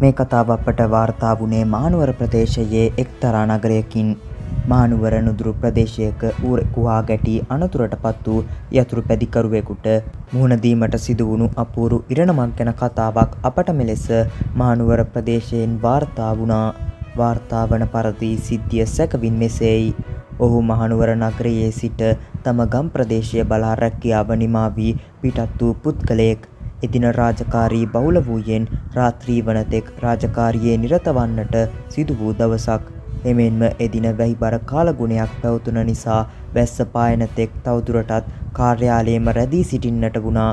මේ කතාව අපට වාර්තා වුණේ මහනුවර ප්‍රදේශයේ එක්තරා නගරයකින් මහනුවර නුදුරු ප්‍රදේශයක ඌරෙකු හා ගැටී අනතුරට පත් වූ යතුරු පැදිකරුවෙකුට මුහුණ දීමට සිදුවුණු අපූරු ඉරණමක් ගැන කතාවක් අපට මෙලෙස මහනුවර ප්‍රදේශයෙන් වාර්තා වුණා. වාර්තා වන පරිදි සිද්ධිය සැකවින් මෙසේයි. ඔහු මහනුවර නගරයේ සිට තම ගම් ප්‍රදේශය බලා රැකියාව නිමා වී පිටත් වූ පුද්ගලයෙක්. එදින රාජකාරී බහුල වූයෙන් රාත්‍රී වනතෙක් රාජකාරියේ නිරත වන්නට සිදු වූ දවසක්. එමෙන්ම එදින වැහිබර කාලගුණයක් පැවතුන නිසා වැස්ස පායන තෙක් තවදුරටත් කාර්යාලයේම රැඳී සිටින්නට වුණා.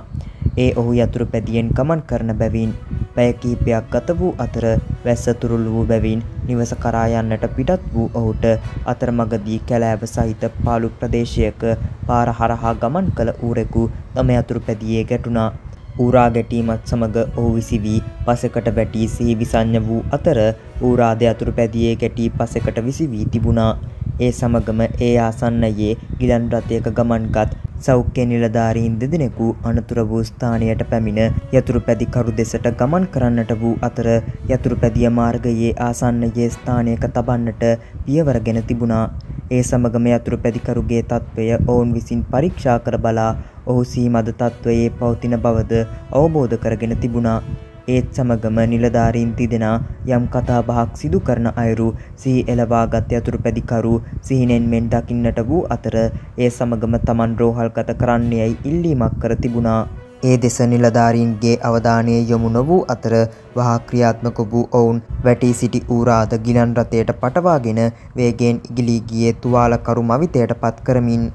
ඒ ඔහු යතුරු පැදියෙන් ගමන් කරන බැවින් පැය කිහිපයක් ගත වූ අතර වැස්ස තුරුළු වූ බැවින් නිවස කරා යන්නට පිටත් වූ ඔහුට අතරමඟදී කැලෑව සහිත පාළු ප්‍රදේශයක පාර හරහා ගමන් කළ ඌරෙකු තම යතුරු පැදියේ ගැටුණා. ඌරා ගැටීමත් සමග ඔහු විසි වී පසෙකට වැටී සිහි විසඤ්ඤ වූ අතර ඌරාද යතුරු පැදියේ ගැටී පසෙකට විසි වී තිබුණා. ඒ සමගම ඒ ආසන්නයේ ගිලන් රථයක ගමන්ගත් සෞඛ්‍ය නිලධාරීන් දෙදෙනෙකු අනතුර වූ ස්ථානයට පැමිණ යතුරු පැදි කරු දෙසට ගමන් කරන්නට වූ අතර යතුරු පැදිය මාර්ගයේ ආසන්නයේ ස්ථානයක තබන්නට පියවරගෙන තිබුණා. ඒ සමගම යතුරු පැදිකරුගේ තත්ත්වය ඔවුන් විසින් පරීක්ෂා කර බලා ඔහු සීමද තත්ත්වයේ පවතින බවද අවබෝධ කරගෙන තිබුණා. ඒත් සමගම නිලධාරීන් තිදෙනා යම් කතාබහක් සිදු කරන අයුරු සිහි එළවාගත් යතුරු පැදිකරු සිහිනෙන් මෙන් දකින්නට වූ අතර ඒ සමගම තමන් රෝහල්ගත කරන්නයැයි ඉල්ලීමක් කර තිබුණා. ඒ දෙස නිලධාරීන්ගේ අවධානය යොමු නොවූ අතර වහා ක්‍රියාත්මක වූ ඔවුන් වැටී සිටි ඌරාද ගිලන් රථයට පටවාගෙන වේගයෙන් ඉගිලී ගියේ තුවාලකරු මවිතයට පත් කරමින්